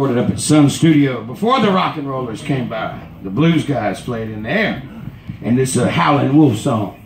recorded up at Sun Studio before the rock and rollers came by. The blues guys played in there. And this a Howlin' Wolf song.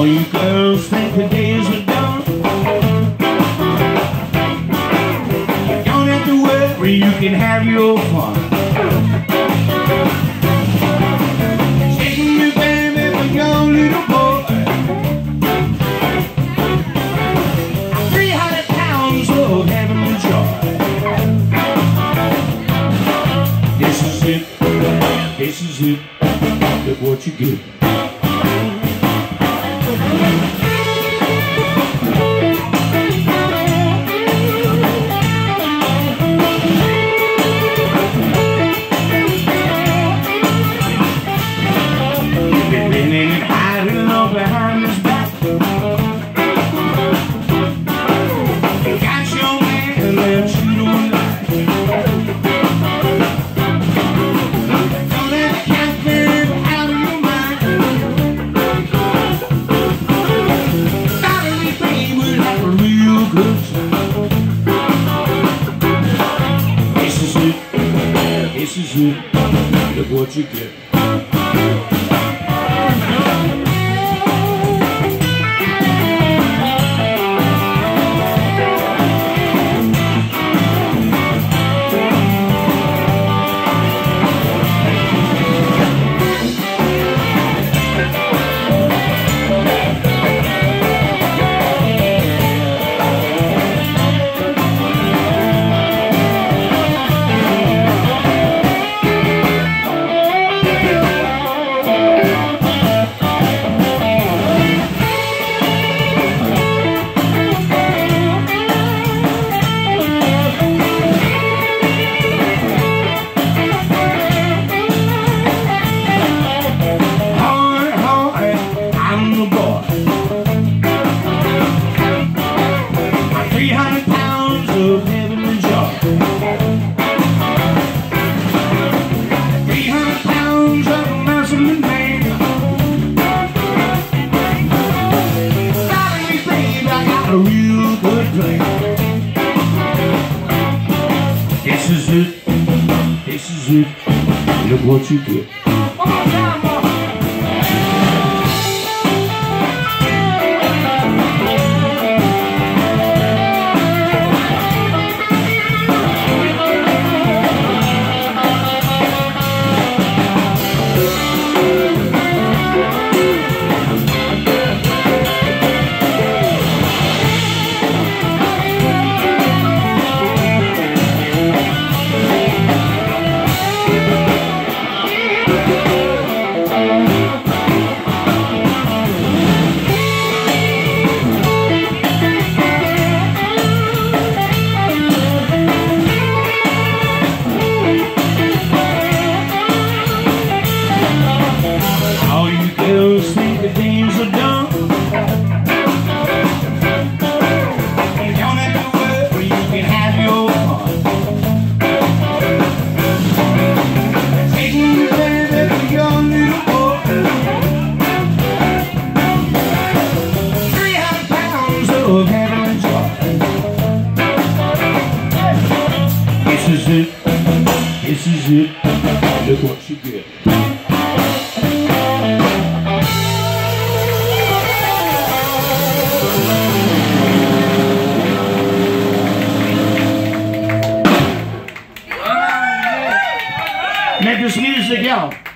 All you girls think the days are done. You don't have to worry, you can have your fun. Baby, for your little boy. Three hundred pounds of joy. This is it, this is it. Look what you get. Been This is it. This is it. Look what you get. This is it. Look what you of heavenly joy. This is it. This is it. Look what you get. Once again.